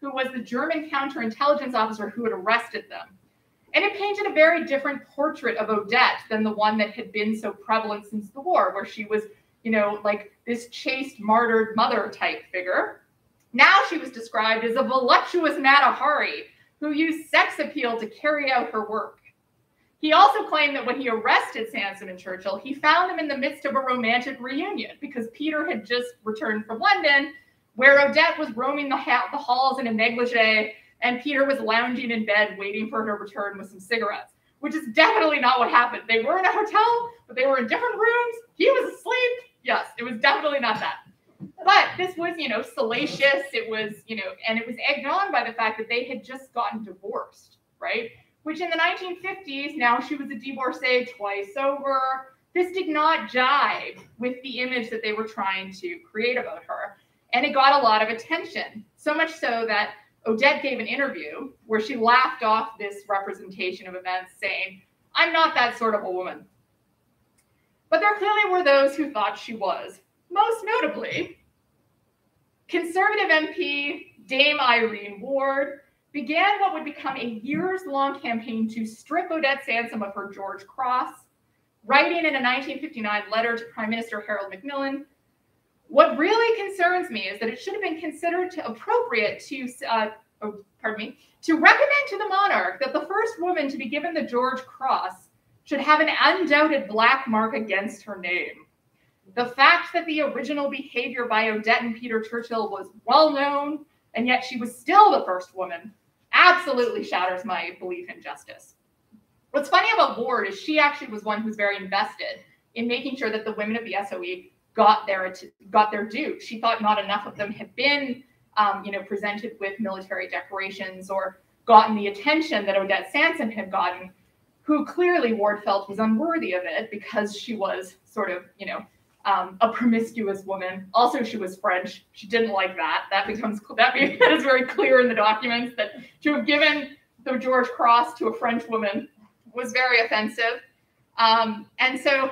who was the German counterintelligence officer who had arrested them. And it painted a very different portrait of Odette than the one that had been so prevalent since the war, where she was, you know, like this chaste, martyred mother type figure. Now she was described as a voluptuous Mata Hari who used sex appeal to carry out her work. He also claimed that when he arrested Sansom and Churchill, he found them in the midst of a romantic reunion because Peter had just returned from London, where Odette was roaming the, ha- the halls in a negligee and Peter was lounging in bed waiting for her return with some cigarettes, which is definitely not what happened. They were in a hotel, but they were in different rooms. He was asleep. Yes, it was definitely not that. But this was, you know, salacious. It was, you know, and it was egged on by the fact that they had just gotten divorced, right? Which in the 1950s, now she was a divorcee twice over. This did not jive with the image that they were trying to create about her. And it got a lot of attention. So much so that Odette gave an interview where she laughed off this representation of events, saying, I'm not that sort of a woman. But there clearly were those who thought she was. Most notably, conservative MP Dame Irene Ward began what would become a years long campaign to strip Odette Sansom of her George Cross, writing in a 1959 letter to Prime Minister Harold Macmillan what really concerns me is that it should have been considered to appropriate to, uh, oh, pardon me, to recommend to the monarch that the first woman to be given the George Cross should have an undoubted black mark against her name. The fact that the original behavior by Odette and Peter Churchill was well known, and yet she was still the first woman, absolutely shatters my belief in justice. What's funny about Ward is she actually was one who's very invested in making sure that the women of the SOE got their got their due. She thought not enough of them had been, um, you know, presented with military decorations or gotten the attention that Odette Sansom had gotten, who clearly Ward felt was unworthy of it because she was sort of, you know, um, a promiscuous woman. Also, she was French. She didn't like that. That becomes that, that is very clear in the documents that to have given the George Cross to a French woman was very offensive. Um, and so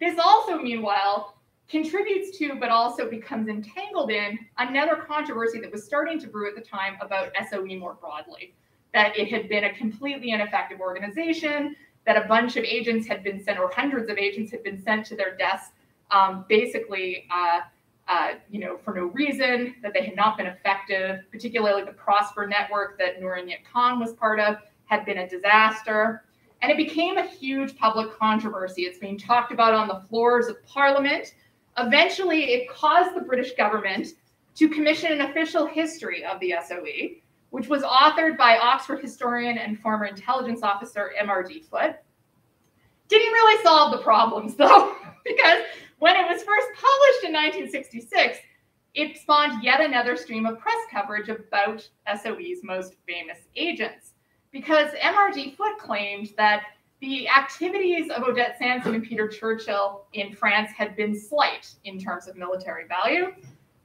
this also, meanwhile, contributes to, but also becomes entangled in another controversy that was starting to brew at the time about SOE more broadly. That it had been a completely ineffective organization, that a bunch of agents had been sent, or hundreds of agents had been sent to their deaths, um, basically, uh, uh, you know, for no reason, that they had not been effective, particularly the Prosper network that Noor Inayat Khan was part of had been a disaster. And it became a huge public controversy. It's being talked about on the floors of Parliament. Eventually, it caused the British government to commission an official history of the SOE, which was authored by Oxford historian and former intelligence officer M.R.D. Foote. Didn't really solve the problems, though, because when it was first published in 1966, it spawned yet another stream of press coverage about SOE's most famous agents because MRD Foote claimed that the activities of Odette Sansom and Peter Churchill in France had been slight in terms of military value,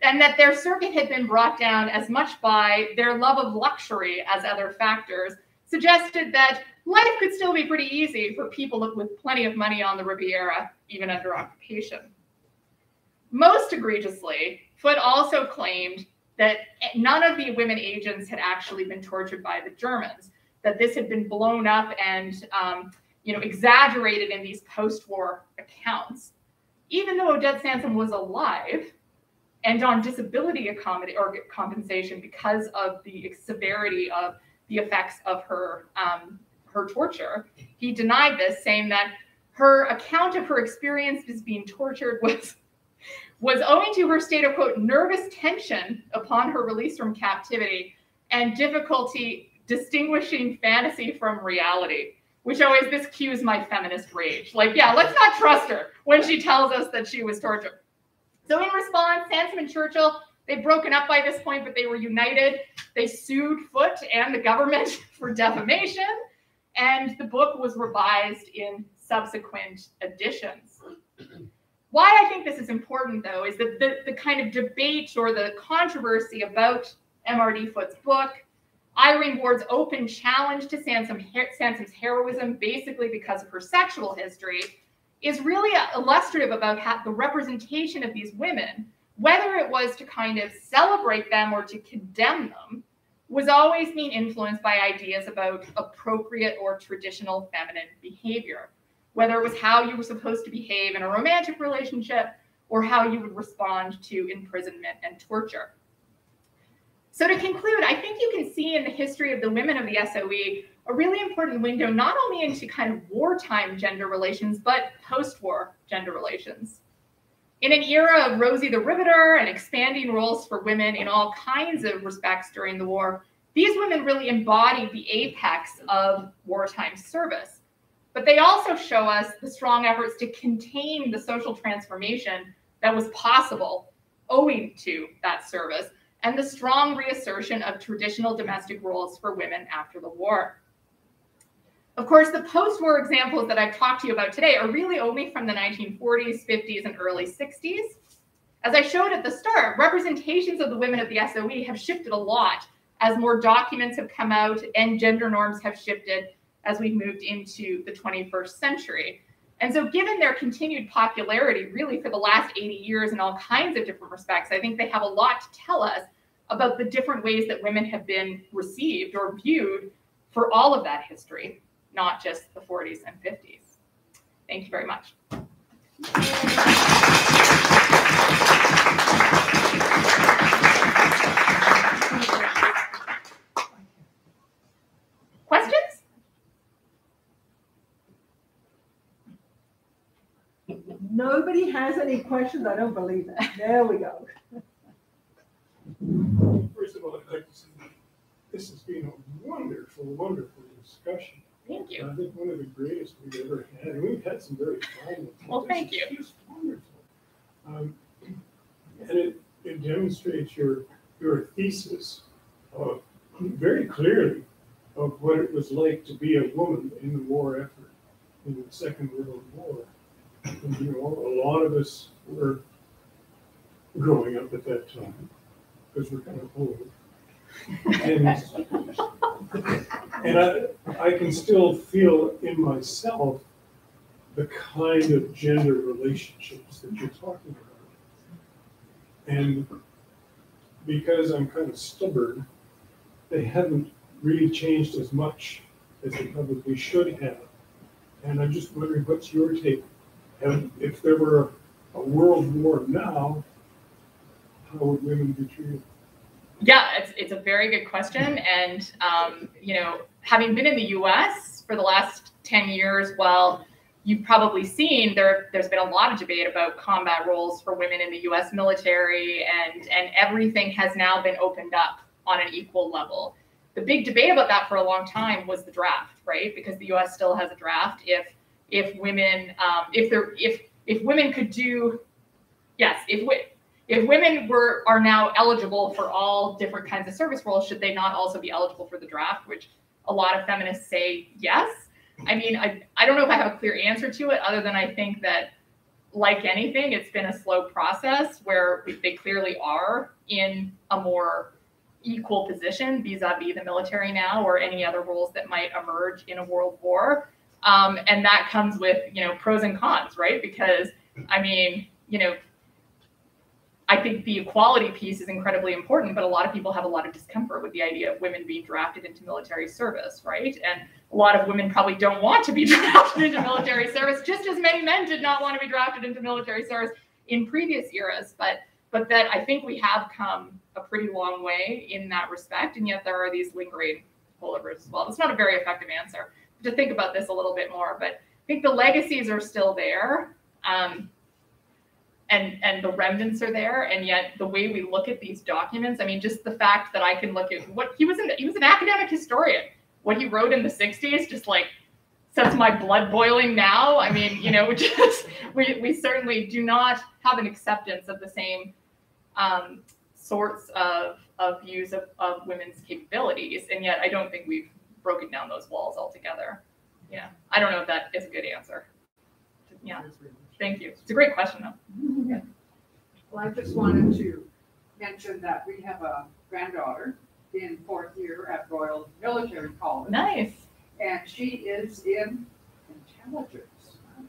and that their circuit had been brought down as much by their love of luxury as other factors, suggested that life could still be pretty easy for people with plenty of money on the Riviera, even under occupation. Most egregiously, Foote also claimed that none of the women agents had actually been tortured by the Germans, that this had been blown up and um, you know exaggerated in these post-war accounts. Even though Odette Sansom was alive and on disability accommodate or compensation because of the severity of the effects of her um, her torture, he denied this, saying that her account of her experience as being tortured was was owing to her state of quote nervous tension upon her release from captivity and difficulty distinguishing fantasy from reality, which always this cues my feminist rage. Like, yeah, let's not trust her when she tells us that she was tortured. So in response, Sansom and Churchill, they'd broken up by this point, but they were united. They sued Foote and the government for defamation, and the book was revised in subsequent editions. Why I think this is important, though, is that the, the kind of debate or the controversy about MRD Foote's book Irene Ward's open challenge to Sansom, Sansom's heroism, basically because of her sexual history, is really illustrative about how the representation of these women, whether it was to kind of celebrate them or to condemn them, was always being influenced by ideas about appropriate or traditional feminine behavior, whether it was how you were supposed to behave in a romantic relationship or how you would respond to imprisonment and torture. So to conclude, I think you can see in the history of the women of the SOE a really important window, not only into kind of wartime gender relations, but post-war gender relations. In an era of Rosie the Riveter and expanding roles for women in all kinds of respects during the war, these women really embodied the apex of wartime service. But they also show us the strong efforts to contain the social transformation that was possible owing to that service and the strong reassertion of traditional domestic roles for women after the war. Of course, the post-war examples that I've talked to you about today are really only from the 1940s, 50s, and early 60s. As I showed at the start, representations of the women of the SOE have shifted a lot as more documents have come out and gender norms have shifted as we've moved into the 21st century. And so, given their continued popularity, really for the last 80 years in all kinds of different respects, I think they have a lot to tell us about the different ways that women have been received or viewed for all of that history, not just the 40s and 50s. Thank you very much. Nobody has any questions? I don't believe it. There we go. First of all, I'd like to say this has been a wonderful, wonderful discussion. Thank you. I think one of the greatest we've ever had, and we've had some very fine ones. Well, thank This is you. Just wonderful. Um, And it, it demonstrates your, your thesis of, very clearly of what it was like to be a woman in the war effort, in the Second World War. You know, a lot of us were growing up at that time, because we're kind of old. And and I, I can still feel in myself the kind of gender relationships that you're talking about. And because I'm kind of stubborn, they haven't really changed as much as they probably should have. And I'm just wondering, what's your take? And if there were a world war now, how would women be treated? Yeah, it's, it's a very good question. And, um, you know, having been in the US for the last 10 years, well, you've probably seen there, there's been a lot of debate about combat roles for women in the US military, and, and everything has now been opened up on an equal level. The big debate about that for a long time was the draft, right? Because the US still has a draft. If if women um, if there if if women could do yes, if we, if women were are now eligible for all different kinds of service roles, should they not also be eligible for the draft? Which a lot of feminists say yes. I mean, I, I don't know if I have a clear answer to it, other than I think that, like anything, it's been a slow process where they clearly are in a more equal position vis-a-vis the military now, or any other roles that might emerge in a world war. Um, and that comes with you know pros and cons, right? Because I mean, you know, I think the equality piece is incredibly important, but a lot of people have a lot of discomfort with the idea of women being drafted into military service, right? And a lot of women probably don't want to be drafted into military service, just as many men did not want to be drafted into military service in previous eras. But but that I think we have come a pretty long way in that respect, and yet there are these lingering holdovers as well. It's not a very effective answer to think about this a little bit more, but I think the legacies are still there. Um, and and the remnants are there and yet the way we look at these documents i mean just the fact that i can look at what he was an he was an academic historian what he wrote in the 60s just like sets my blood boiling now i mean you know just we, we certainly do not have an acceptance of the same um, sorts of of views of, of women's capabilities and yet i don't think we've broken down those walls altogether yeah i don't know if that is a good answer yeah thank you it's a great question though Yeah. Well, I just wanted to mention that we have a granddaughter in fourth year at Royal Military College, nice and she is in intelligence.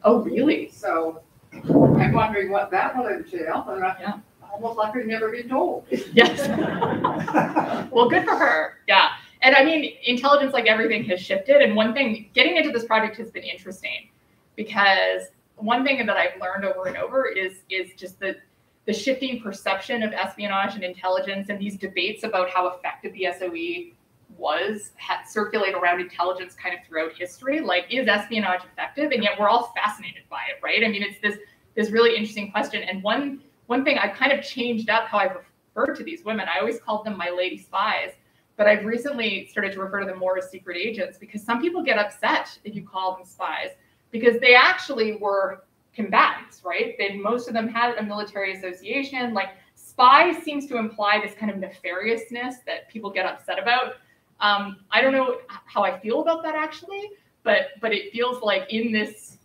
oh really So I'm wondering what that will entail, and Yeah. Almost like we've never been told. Yes. well, good for her. Yeah. And I mean, intelligence, like everything, has shifted. And one thing, getting into this project has been interesting because one thing that I've learned over and over is is just the the shifting perception of espionage and intelligence and these debates about how effective the SOE was had circulate around intelligence kind of throughout history. Like, is espionage effective? And yet we're all fascinated by it, right? I mean, it's this this really interesting question. And one one thing I kind of changed up how I refer to these women. I always called them my lady spies, but I've recently started to refer to them more as secret agents because some people get upset if you call them spies because they actually were combatants, right? They most of them had a military association. Like spy seems to imply this kind of nefariousness that people get upset about. Um, I don't know how I feel about that actually, but but it feels like in this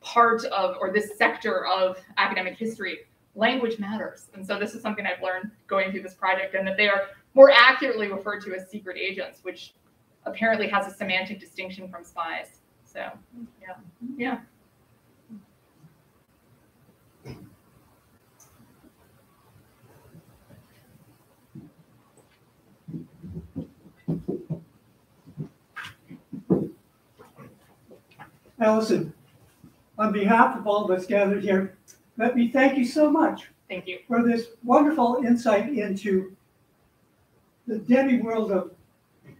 part of or this sector of academic history, language matters. And so this is something I've learned going through this project, and that they are more accurately referred to as secret agents, which apparently has a semantic distinction from spies. So yeah, yeah. Allison, on behalf of all of us gathered here, let me thank you so much Thank you. for this wonderful insight into the demi world of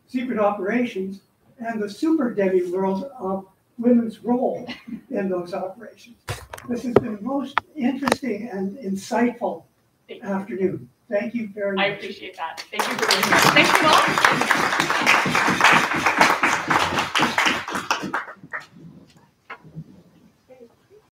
secret operations and the super demi world of women's role in those operations. This has been most interesting and insightful Thank afternoon. Thank you very much. I appreciate that. Thank you for being here. Thank you all.